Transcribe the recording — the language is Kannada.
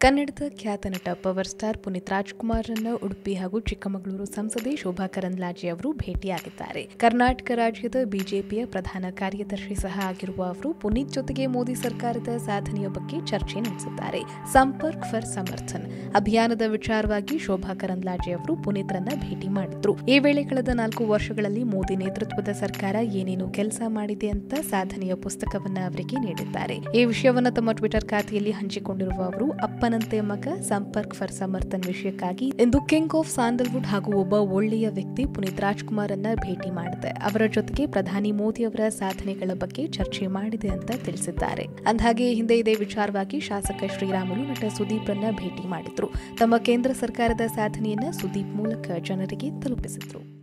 ಕನ್ನಡದ ಖ್ಯಾತ ನಟ ಪವರ್ ಸ್ಟಾರ್ ಪುನೀತ್ ರಾಜ್ಕುಮಾರ್ರನ್ನು ಉಡುಪಿ ಹಾಗೂ ಚಿಕ್ಕಮಗಳೂರು ಸಂಸದೆ ಶೋಭಾ ಕರಂದ್ಲಾಜೆ ಅವರು ಭೇಟಿಯಾಗಿದ್ದಾರೆ. ಕರ್ನಾಟಕ ರಾಜ್ಯದ ಬಿಜೆಪಿಯ ಪ್ರಧಾನ ಕಾರ್ಯದರ್ಶಿ ಸಹ ಆಗಿರುವ ಅವರು ಪುನೀತ್ ಜೊತೆಗೆ ಮೋದಿ ಸರ್ಕಾರದ ಸಾಧನೆಯ ಬಗ್ಗೆ ಚರ್ಚೆ ನಡೆಸಿದ್ದಾರೆ ಸಂಪರ್ಕ್ ಫರ್ ಸಮರ್ಥನ್ ಅಭಿಯಾನದ ವಿಚಾರವಾಗಿ ಶೋಭಾ ಕರಂದ್ಲಾಜೆ ಅವರು ಪುನೀತ್ರನ್ನ ಭೇಟಿ ಮಾಡಿದ್ರು. ಈ ವೇಳೆ ಕಳೆದ ನಾಲ್ಕು ವರ್ಷಗಳಲ್ಲಿ ಮೋದಿ ನೇತೃತ್ವದ ಸರ್ಕಾರ ಏನೇನು ಕೆಲಸ ಮಾಡಿದೆ ಅಂತ ಸಾಧನೆಯ ಪುಸ್ತಕವನ್ನ ಅವರಿಗೆ ನೀಡಿದ್ದಾರೆ. ಈ ವಿಷಯವನ್ನು ತಮ್ಮ ಟ್ವಿಟರ್ ಖಾತೆಯಲ್ಲಿ ಹಂಚಿಕೊಂಡಿರುವ ಅವರು ಅಪ್ಪನಂತೆ ಮಗ ಸಂಪರ್ಕ್ ಫಾರ್ ಸಮರ್ಥನ್ ವಿಷಯಕ್ಕಾಗಿ ಇಂದು ಕಿಂಗ್ ಆಫ್ ಸ್ಯಾಂಡಲ್ವುಡ್ ಹಾಗೂ ಒಬ್ಬ ಒಳ್ಳೆಯ ವ್ಯಕ್ತಿ ಪುನೀತ್ ರಾಜ್ಕುಮಾರ್ ಅನ್ನ ಭೇಟಿ ಮಾಡಿದೆ. ಅವರ ಜೊತೆಗೆ ಪ್ರಧಾನಿ ಮೋದಿ ಅವರ ಸಾಧನೆಗಳ ಬಗ್ಗೆ ಚರ್ಚೆ ಮಾಡಿದೆ ಅಂತ ತಿಳಿಸಿದ್ದಾರೆ. ಅಂದಹಾಗೆ ಹಿಂದೆ ಇದೇ ವಿಚಾರವಾಗಿ ಶಾಸಕ ಶ್ರೀರಾಮುಲು ನಟ ಸುದೀಪ್ರನ್ನ ಭೇಟಿ ಮಾಡಿದ್ರು. ತಮ್ಮ ಕೇಂದ್ರ ಸರ್ಕಾರದ ಸಾಧನೆಯನ್ನ ಸುದೀಪ್ ಮೂಲಕ ಜನರಿಗೆ ತಲುಪಿಸಿದ್ರು.